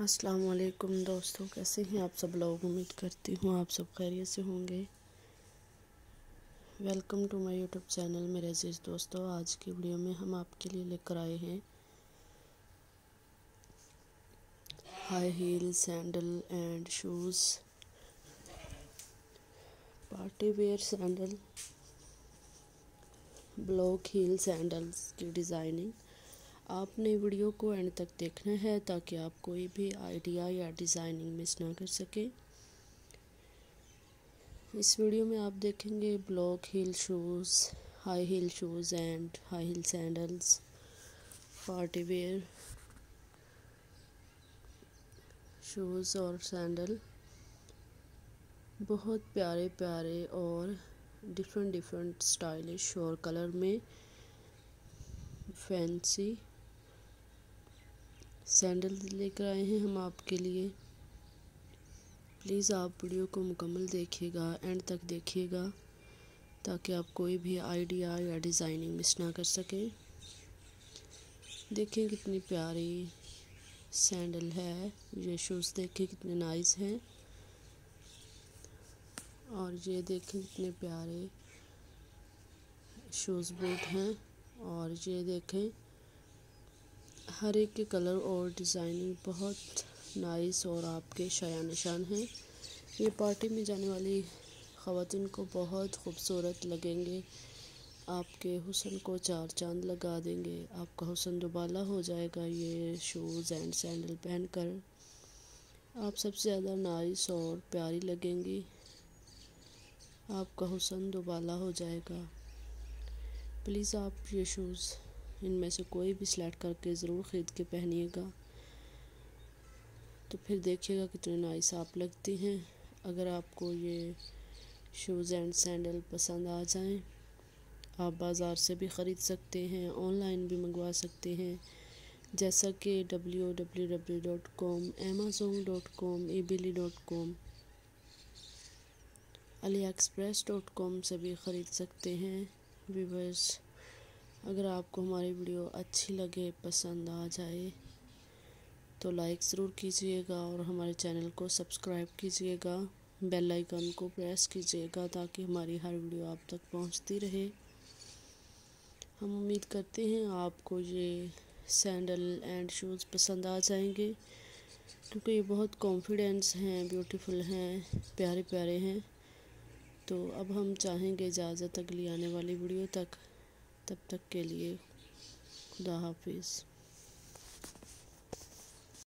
अस्सलाम वालेकुम दोस्तों, कैसे हैं आप सब लोग? उम्मीद करती हूँ आप सब खैरियत से होंगे। Welcome to my YouTube channel मेरे अज़ीज़ दोस्तों। आज की वीडियो में हम आपके लिए लेकर आए हैं high heel sandal and shoes party wear sandal block heel sandals की डिज़ाइनिंग आपने वीडियो को एंड तक देखना है ताकि आप कोई भी आइडिया या डिज़ाइनिंग मिस ना कर सकें। इस वीडियो में आप देखेंगे block, heel shoes, high heel shoes and high heel sandals, party wear, shoes और सैंडल। बहुत प्यारे प्यारे और डिफरेंट डिफरेंट स्टाइलिश और कलर में फैंसी सैंडल लेकर आए हैं हम आपके लिए। प्लीज़ आप वीडियो को मुकम्मल देखिएगा एंड तक देखिएगा, ताकि आप कोई भी आइडिया या डिज़ाइनिंग मिस ना कर सकें। देखें कितनी प्यारी सैंडल है, ये शूज़ देखें कितने नाइस हैं। और ये देखें कितने प्यारे शूज़ बूट हैं, और ये देखें हर एक के कलर और डिज़ाइनिंग बहुत नाइस और आपके शाया निशान हैं। ये पार्टी में जाने वाली ख़वान को बहुत खूबसूरत लगेंगे। आपके हुसन को चार चाँद लगा देंगे। आपका हुसन दुबाला हो जाएगा ये शूज़ एंड सैंडल पहनकर। आप सबसे ज़्यादा नाइस और प्यारी लगेंगी। आपका हुसन दुबाला हो जाएगा। प्लीज़ आप ये शूज़ इनमें से कोई भी सिलेक्ट करके ज़रूर ख़रीद के पहनिएगा। तो फिर देखिएगा कितने नाइस आप लगती हैं। अगर आपको ये शूज़ एंड सैंडल पसंद आ जाएँ, आप बाज़ार से भी ख़रीद सकते हैं ऑनलाइन भी मंगवा सकते हैं। जैसा कि W W W dot com Amazon dot com ई बिली dot com AliExpress dot com से भी ख़रीद सकते हैं। वीवर्स अगर आपको हमारी वीडियो अच्छी लगे, पसंद आ जाए तो लाइक ज़रूर कीजिएगा और हमारे चैनल को सब्सक्राइब कीजिएगा। बेल आइकन को प्रेस कीजिएगा ताकि हमारी हर वीडियो आप तक पहुँचती रहे। हम उम्मीद करते हैं आपको ये सैंडल एंड शूज़ पसंद आ जाएँगे, क्योंकि ये बहुत कॉन्फिडेंस हैं ब्यूटीफुल हैं प्यारे प्यारे हैं। तो अब हम चाहेंगे इजाज़त अगली आने वाली वीडियो तक। तब तक के लिए खुदा हाफिज़।